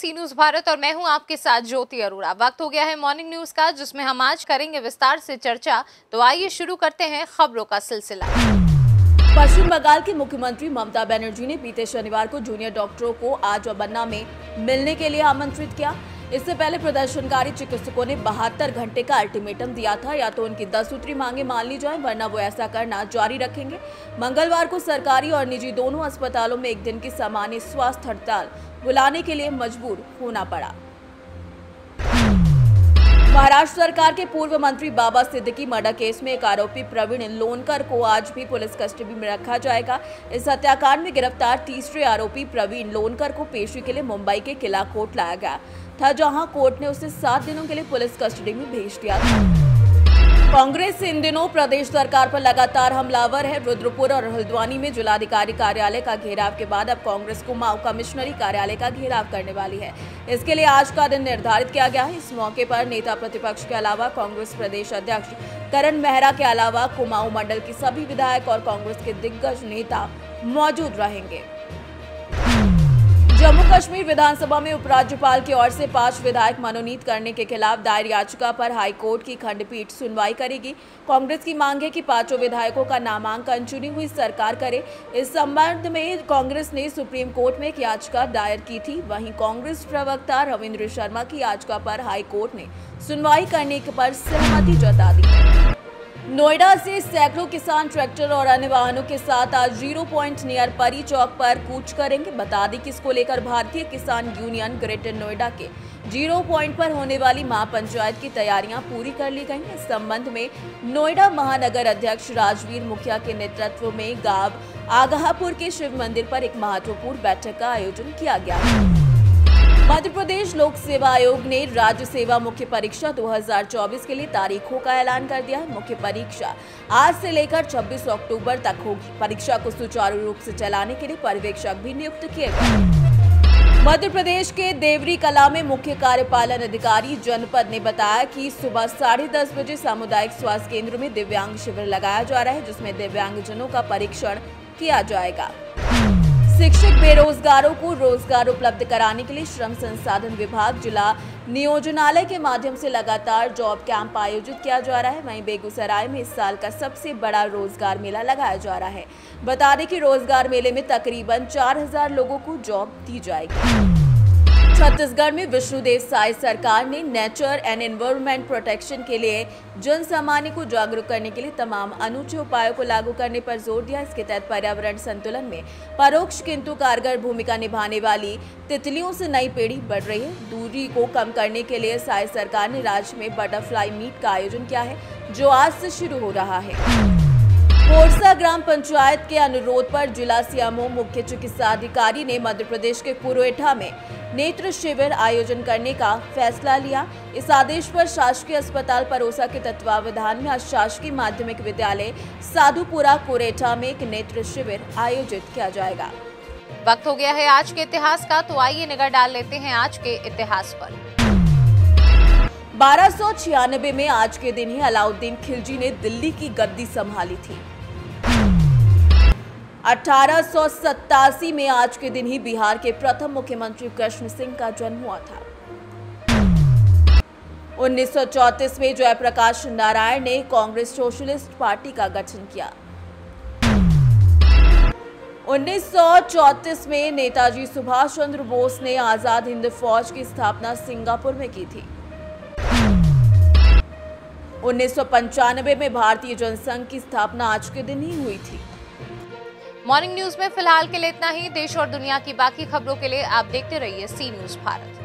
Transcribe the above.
सी news Bharat और मैं हूँ आपके साथ ज्योति अरोड़ा। वक्त हो गया है मॉर्निंग न्यूज़ का, जिसमें हम आज करेंगे विस्तार से चर्चा। तो आइए शुरू करते हैं खबरों का सिलसिला। पश्चिम बंगाल की मुख्यमंत्री ममता बनर्जी ने बीते शनिवार को जूनियर डॉक्टरों को आज और बन्ना में मिलने के लिए आमंत्रित किया। इससे पहले प्रदर्शनकारी चिकित्सकों ने बहत्तर घंटे का अल्टीमेटम दिया था। या तो उनकी दस सूत्री मांगे मान ली जाए, वरना वो ऐसा करना जारी रखेंगे। मंगलवार को सरकारी और निजी दोनों अस्पतालों में एक दिन की सामान्य स्वास्थ्य हड़ताल बुलाने के लिए मजबूर होना पड़ा। महाराष्ट्र सरकार के पूर्व मंत्री बाबा सिद्दीकी मर्डर केस में एक आरोपी प्रवीण लोनकर को आज भी पुलिस कस्टडी में रखा जाएगा। इस हत्याकांड में गिरफ़्तार तीसरे आरोपी प्रवीण लोनकर को पेशी के लिए मुंबई के किला कोर्ट लाया गया। था जहाँ कोर्ट ने उसे सात दिनों के लिए पुलिस कस्टडी में भेज दिया कांग्रेस इन दिनों प्रदेश सरकार पर लगातार हमलावर है। रुद्रपुर और हल्द्वानी में जिलाधिकारी कार्यालय का घेराव के बाद अब कांग्रेस कुमाऊं कमिश्नरी कार्यालय का घेराव करने वाली है। इसके लिए आज का दिन निर्धारित किया गया है। इस मौके पर नेता प्रतिपक्ष के अलावा कांग्रेस प्रदेश अध्यक्ष करण मेहरा के अलावा कुमाऊं मंडल के सभी विधायक और कांग्रेस के दिग्गज नेता मौजूद रहेंगे। जम्मू कश्मीर विधानसभा में उपराज्यपाल की ओर से पाँच विधायक मनोनीत करने के खिलाफ दायर याचिका पर हाईकोर्ट की खंडपीठ सुनवाई करेगी। कांग्रेस की मांग है कि पाँचों विधायकों का नामांकन चुनी हुई सरकार करे। इस संबंध में कांग्रेस ने सुप्रीम कोर्ट में एक याचिका दायर की थी। वहीं कांग्रेस प्रवक्ता रविंद्र शर्मा की याचिका पर हाईकोर्ट ने सुनवाई करने पर सहमति जता दी। नोएडा से सैकड़ों किसान ट्रैक्टर और अन्य वाहनों के साथ आज ज़ीरो पॉइंट नियर परी चौक पर कूच करेंगे। बता दें कि इसको लेकर भारतीय किसान यूनियन ग्रेटर नोएडा के ज़ीरो पॉइंट पर होने वाली महापंचायत की तैयारियाँ पूरी कर ली गई इस संबंध में नोएडा महानगर अध्यक्ष राजवीर मुखिया के नेतृत्व में गाँव आगाहपुर के शिव मंदिर पर एक महत्वपूर्ण बैठक का आयोजन किया गया। मध्य प्रदेश लोक सेवा आयोग ने राज्य सेवा मुख्य परीक्षा 2024 के लिए तारीखों का ऐलान कर दिया। मुख्य परीक्षा आज से लेकर 26 अक्टूबर तक होगी। परीक्षा को सुचारू रूप से चलाने के लिए पर्यवेक्षक भी नियुक्त किए गए मध्य प्रदेश के देवरी कला में मुख्य कार्यपालन अधिकारी जनपद ने बताया कि सुबह साढ़े दस बजे सामुदायिक स्वास्थ्य केंद्र में दिव्यांग शिविर लगाया जा रहा है, जिसमें दिव्यांगजनों का परीक्षण किया जाएगा। शिक्षक बेरोजगारों को रोज़गार उपलब्ध कराने के लिए श्रम संसाधन विभाग, जिला नियोजनालय के माध्यम से लगातार जॉब कैंप आयोजित किया जा रहा है। वहीं बेगूसराय में इस साल का सबसे बड़ा रोज़गार मेला लगाया जा रहा है। बता दें कि रोज़गार मेले में तकरीबन 4000 लोगों को जॉब दी जाएगी। छत्तीसगढ़ में विष्णुदेव साय सरकार ने नेचर एंड एनवायरमेंट प्रोटेक्शन के लिए जन सामान्य को जागरूक करने के लिए तमाम अनूठे उपायों को लागू करने पर ज़ोर दिया। इसके तहत पर्यावरण संतुलन में परोक्ष किंतु कारगर भूमिका निभाने वाली तितलियों से नई पीढ़ी बढ़ रही है। दूरी को कम करने के लिए साय सरकार ने राज्य में बटरफ्लाई मीट का आयोजन किया है, जो आज से शुरू हो रहा है। कोरसा ग्राम पंचायत के अनुरोध पर जिला सीएमओ मुख्य चिकित्सा अधिकारी ने मध्य प्रदेश के कुरुएठा में नेत्र शिविर आयोजन करने का फैसला लिया। इस आदेश पर शासकीय अस्पताल परोसा के तत्वावधान में आज शासकीय माध्यमिक विद्यालय साधुपुरा कुरेठा में एक नेत्र शिविर आयोजित किया जाएगा। वक्त हो गया है आज के इतिहास का तो आइए निगाह डाल लेते हैं आज के इतिहास पर। बारह में आज के दिन ही अलाउद्दीन खिलजी ने दिल्ली की गद्दी संभाली थी। अठारह में आज के दिन ही बिहार के प्रथम मुख्यमंत्री कृष्ण सिंह का जन्म हुआ था। 1934 में जयप्रकाश नारायण ने कांग्रेस सोशलिस्ट पार्टी का गठन किया। 1934 में नेताजी सुभाष चंद्र बोस ने आज़ाद हिंद फौज की स्थापना सिंगापुर में की थी। उन्नीस सौ पंचानवे में भारतीय जनसंघ की स्थापना आज के दिन ही हुई थी। मॉर्निंग न्यूज़ में फ़िलहाल के लिए इतना ही। देश और दुनिया की बाकी खबरों के लिए आप देखते रहिए सी न्यूज़ भारत।